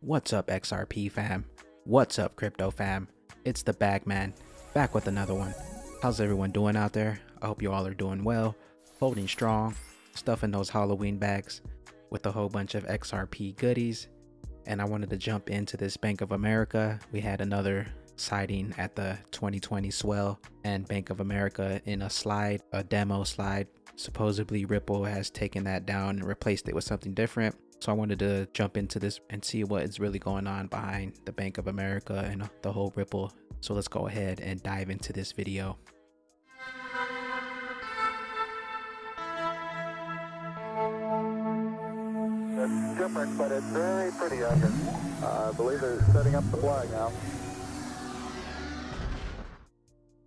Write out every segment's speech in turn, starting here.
What's up, XRP fam? What's up, crypto fam? It's the Bagman, back with another one. How's everyone doing out there? I hope you all are doing well, holding strong, stuffing those Halloween bags with a whole bunch of XRP goodies. And I wanted to jump into this Bank of America. We had another sighting at the 2020 swell, and Bank of America in a slide, a demo slide. Supposedly, Ripple has taken that down and replaced it with something different. So I wanted to jump into this and see what is really going on behind the Bank of America and the whole Ripple. So let's go ahead and dive into this video. It's different, but it's very pretty out here. Uh, I believe they're setting up the flag now.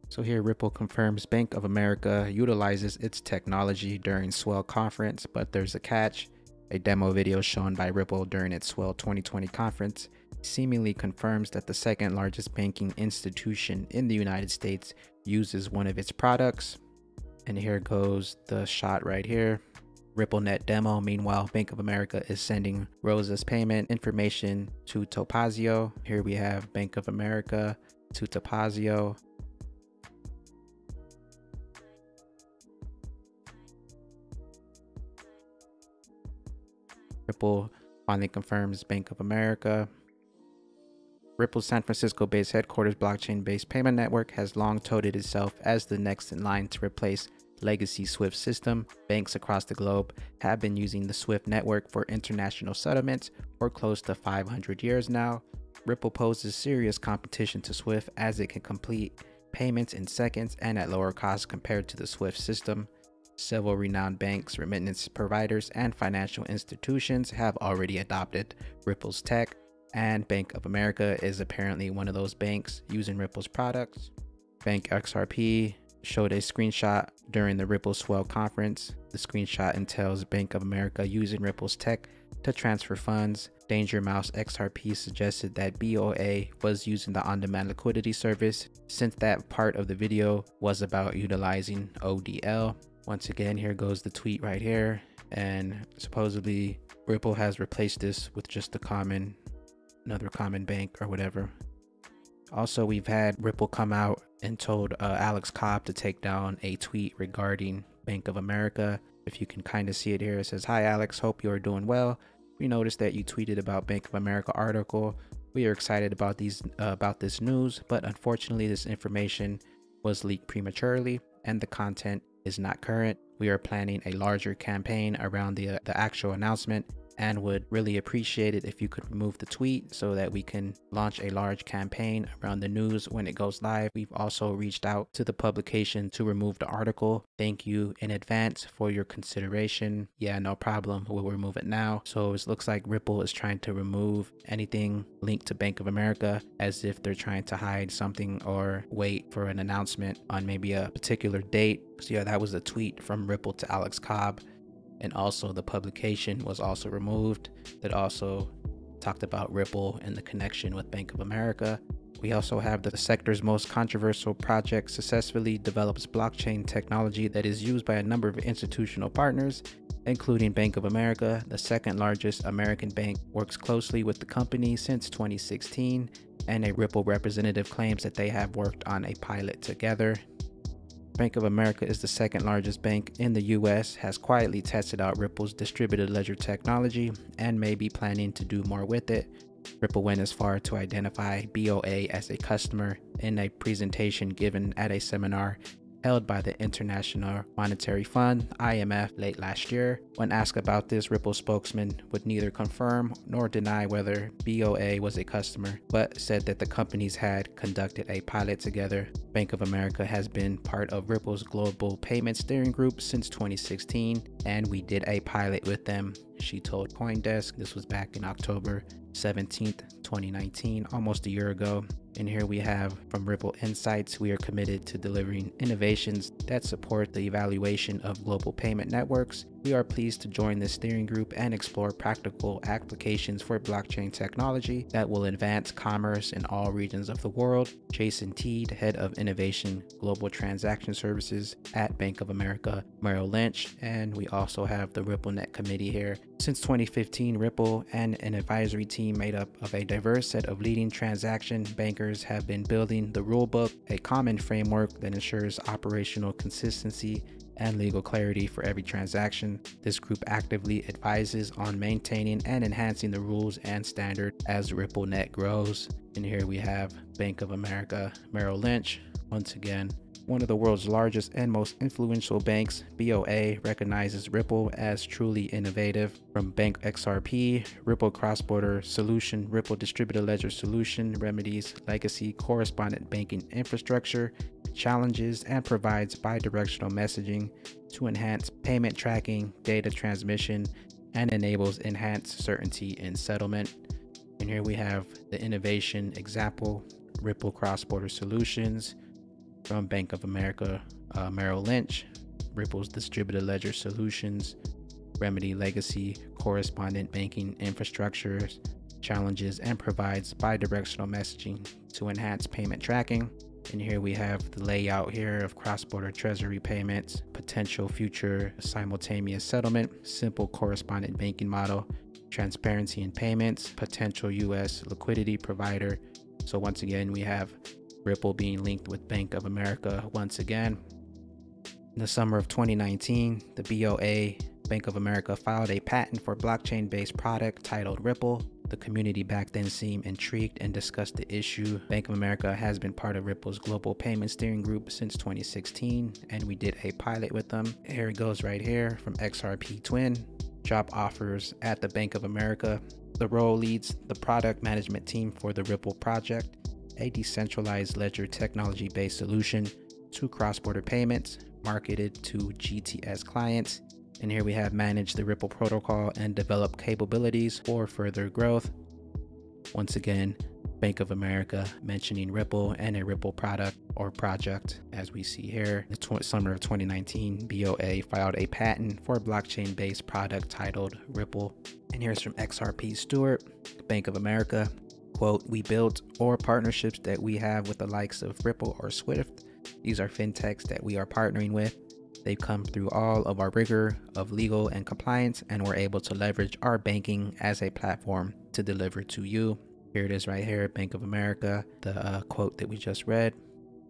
So here Ripple confirms Bank of America utilizes its technology during Swell conference, but there's a catch. A demo video shown by Ripple during its Swell 2020 conference seemingly confirms that the second largest banking institution in the United States uses one of its products. And here goes the shot right here. RippleNet demo. Meanwhile, Bank of America is sending Rosa's payment information to Topazio. Here we have Bank of America to Topazio. Ripple finally confirms Bank of America. Ripple's San Francisco based headquarters blockchain based payment network has long touted itself as the next in line to replace legacy SWIFT system. Banks across the globe have been using the SWIFT network for international settlements for close to 500 years now. Ripple poses serious competition to SWIFT as it can complete payments in seconds and at lower costs compared to the SWIFT system. Several renowned banks, remittance providers, and financial institutions have already adopted Ripple's tech, and Bank of America is apparently one of those banks using Ripple's products. Bank XRP showed a screenshot during the Ripple Swell conference. The screenshot entails Bank of America using Ripple's tech to transfer funds. Danger Mouse XRP suggested that BOA was using the on-demand liquidity service since that part of the video was about utilizing ODL. Once again, here goes the tweet right here. And supposedly Ripple has replaced this with just a common, another common bank or whatever. Also, we've had Ripple come out and told uh, Alex Cobb to take down a tweet regarding Bank of America. If you can kind of see it here, it says, Hi Alex, hope you are doing well. We noticed that you tweeted about Bank of America article. We are excited about these uh, about this news, but unfortunately this information was leaked prematurely and the content is not current. We are planning a larger campaign around the, uh, the actual announcement and would really appreciate it if you could remove the tweet so that we can launch a large campaign around the news when it goes live. We've also reached out to the publication to remove the article. Thank you in advance for your consideration. Yeah, no problem. We'll remove it now. So it looks like Ripple is trying to remove anything linked to Bank of America as if they're trying to hide something or wait for an announcement on maybe a particular date. So yeah, that was a tweet from Ripple to Alex Cobb and also the publication was also removed that also talked about Ripple and the connection with Bank of America. We also have the sector's most controversial project successfully develops blockchain technology that is used by a number of institutional partners, including Bank of America, the second largest American bank, works closely with the company since 2016, and a Ripple representative claims that they have worked on a pilot together. Bank of America is the second largest bank in the US, has quietly tested out Ripple's distributed ledger technology, and may be planning to do more with it. Ripple went as far to identify BOA as a customer in a presentation given at a seminar held by the International Monetary Fund, IMF, late last year. When asked about this, Ripple spokesman would neither confirm nor deny whether BOA was a customer, but said that the companies had conducted a pilot together. Bank of America has been part of Ripple's global payment steering group since 2016, and we did a pilot with them, she told Coindesk. This was back in October 17th, 2019, almost a year ago. And here we have from Ripple Insights, we are committed to delivering innovations that support the evaluation of global payment networks We are pleased to join this steering group and explore practical applications for blockchain technology that will advance commerce in all regions of the world. Jason Teed, Head of Innovation Global Transaction Services at Bank of America Merrill Lynch. And we also have the RippleNet committee here. Since 2015, Ripple and an advisory team made up of a diverse set of leading transaction bankers have been building the rulebook, a common framework that ensures operational consistency and legal clarity for every transaction. This group actively advises on maintaining and enhancing the rules and standard as RippleNet grows. And here we have Bank of America Merrill Lynch once again one of the world's largest and most influential banks, BOA recognizes Ripple as truly innovative. From Bank XRP, Ripple Cross Border Solution, Ripple Distributed Ledger Solution remedies legacy correspondent banking infrastructure challenges and provides bidirectional messaging to enhance payment tracking, data transmission, and enables enhanced certainty in settlement. And here we have the innovation example Ripple Cross Border Solutions from Bank of America, uh, Merrill Lynch, Ripple's Distributed Ledger Solutions, Remedy Legacy Correspondent Banking Infrastructures, challenges, and provides bidirectional messaging to enhance payment tracking. And here we have the layout here of cross-border treasury payments, potential future simultaneous settlement, simple correspondent banking model, transparency in payments, potential US liquidity provider. So once again, we have Ripple being linked with Bank of America once again. In the summer of 2019, the BOA Bank of America filed a patent for blockchain based product titled Ripple. The community back then seemed intrigued and discussed the issue. Bank of America has been part of Ripple's global payment steering group since 2016, and we did a pilot with them. Here it goes right here from XRP Twin. Job offers at the Bank of America. The role leads the product management team for the Ripple project a decentralized ledger technology based solution to cross border payments marketed to GTS clients. And here we have managed the Ripple protocol and develop capabilities for further growth. Once again, Bank of America mentioning Ripple and a Ripple product or project. As we see here, in the summer of 2019, BOA filed a patent for a blockchain based product titled Ripple. And here's from XRP Stewart, Bank of America quote, we built or partnerships that we have with the likes of Ripple or Swift. These are fintechs that we are partnering with. They've come through all of our rigor of legal and compliance, and we're able to leverage our banking as a platform to deliver to you. Here it is right here Bank of America, the uh, quote that we just read.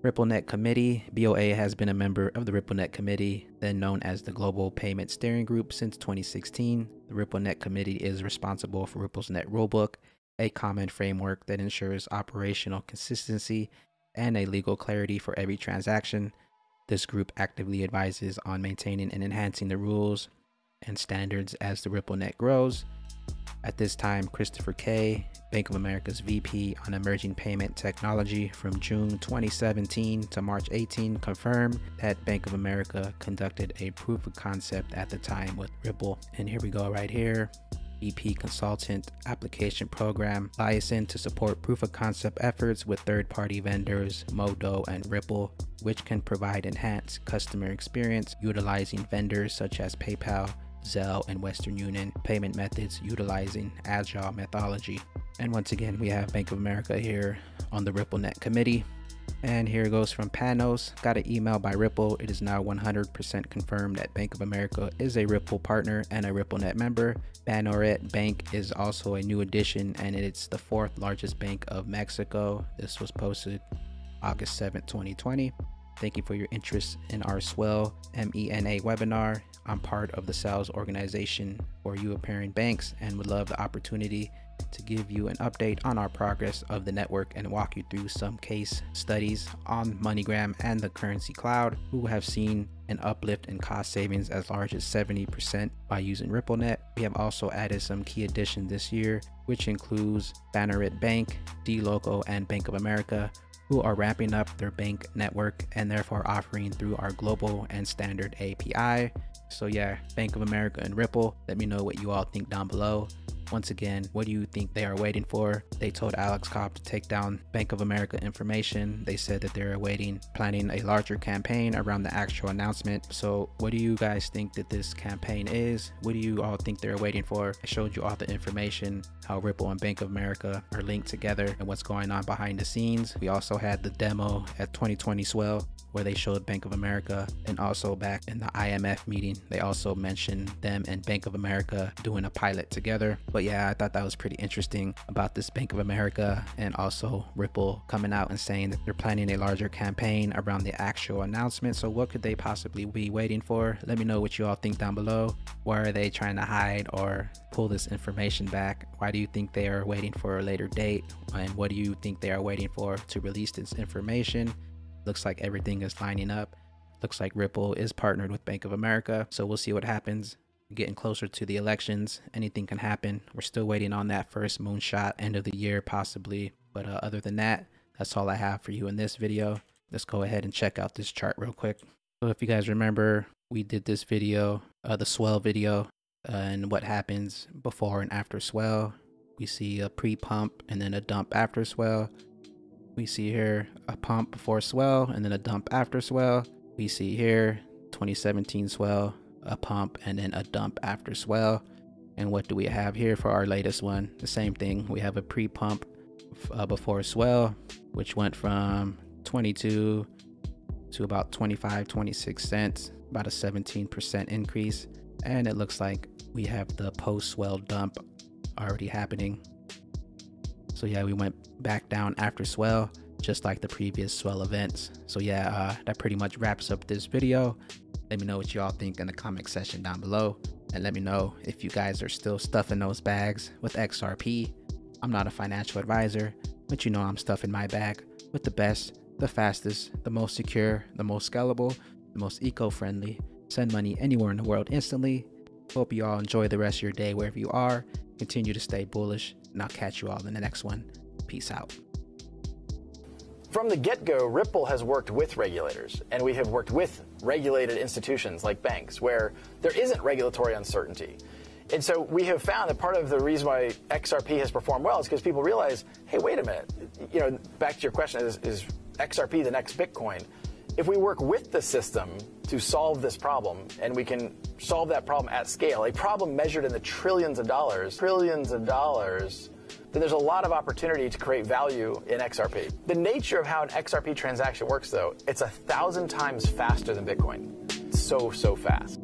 RippleNet Committee. BOA has been a member of the RippleNet Committee, then known as the Global Payment Steering Group, since 2016. The RippleNet Committee is responsible for Ripple's Net Rulebook a common framework that ensures operational consistency and a legal clarity for every transaction. This group actively advises on maintaining and enhancing the rules and standards as the RippleNet grows. At this time, Christopher Kay, Bank of America's VP on Emerging Payment Technology from June 2017 to March 18, confirmed that Bank of America conducted a proof of concept at the time with Ripple. And here we go, right here. EP Consultant application program license to support proof of concept efforts with third party vendors, Modo and Ripple, which can provide enhanced customer experience utilizing vendors such as PayPal, Zelle, and Western Union payment methods utilizing agile methodology. And once again, we have Bank of America here on the RippleNet committee. And here goes from Panos. Got an email by Ripple. It is now 100% confirmed that Bank of America is a Ripple partner and a RippleNet member. Banorte Bank is also a new addition and it's the fourth largest bank of Mexico. This was posted August 7th, 2020. Thank you for your interest in our Swell MENA webinar. I'm part of the sales organization for European banks and would love the opportunity to give you an update on our progress of the network and walk you through some case studies on MoneyGram and the Currency Cloud who have seen an uplift in cost savings as large as 70% by using RippleNet. We have also added some key additions this year, which includes Banorte Bank, dLocal, and Bank of America, who are wrapping up their bank network and therefore offering through our global and standard API. So yeah, Bank of America and Ripple, let me know what you all think down below. Once again, what do you think they are waiting for? They told Alex Cobb to take down Bank of America information. They said that they're awaiting planning a larger campaign around the actual announcement. So, what do you guys think that this campaign is? What do you all think they're waiting for? I showed you all the information, how Ripple and Bank of America are linked together and what's going on behind the scenes. We also had the demo at 2020 Swell where they showed Bank of America and also back in the IMF meeting, they also mentioned them and Bank of America doing a pilot together. But yeah, I thought that was pretty interesting about this Bank of America and also Ripple coming out and saying that they're planning a larger campaign around the actual announcement. So what could they possibly be waiting for? Let me know what you all think down below. Why are they trying to hide or pull this information back? Why do you think they are waiting for a later date? And what do you think they are waiting for to release this information? Looks like everything is lining up. Looks like Ripple is partnered with Bank of America. So we'll see what happens. Getting closer to the elections, anything can happen. We're still waiting on that first moonshot, end of the year possibly. But uh, other than that, that's all I have for you in this video. Let's go ahead and check out this chart real quick. So if you guys remember, we did this video, uh, the swell video, uh, and what happens before and after swell. We see a pre-pump and then a dump after swell. We see here a pump before swell and then a dump after swell. We see here 2017 swell, a pump, and then a dump after swell. And what do we have here for our latest one? The same thing. We have a pre-pump uh, before swell, which went from 22 to about 25, 26 cents, about a 17% increase. And it looks like we have the post-swell dump already happening so yeah, we went back down after swell, just like the previous swell events. So yeah, uh, that pretty much wraps up this video. Let me know what y'all think in the comment section down below. And let me know if you guys are still stuffing those bags with XRP. I'm not a financial advisor, but you know I'm stuffing my bag with the best, the fastest, the most secure, the most scalable, the most eco-friendly. Send money anywhere in the world instantly. Hope you all enjoy the rest of your day wherever you are. Continue to stay bullish and I'll catch you all in the next one. Peace out. From the get go, Ripple has worked with regulators, and we have worked with regulated institutions like banks where there isn't regulatory uncertainty. And so we have found that part of the reason why XRP has performed well is because people realize, hey, wait a minute. You know, back to your question, is, is XRP the next Bitcoin? If we work with the system to solve this problem, and we can solve that problem at scale, a problem measured in the trillions of dollars, trillions of dollars, then there's a lot of opportunity to create value in XRP. The nature of how an XRP transaction works, though, it's a thousand times faster than Bitcoin. So, so fast.